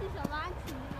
是什么？请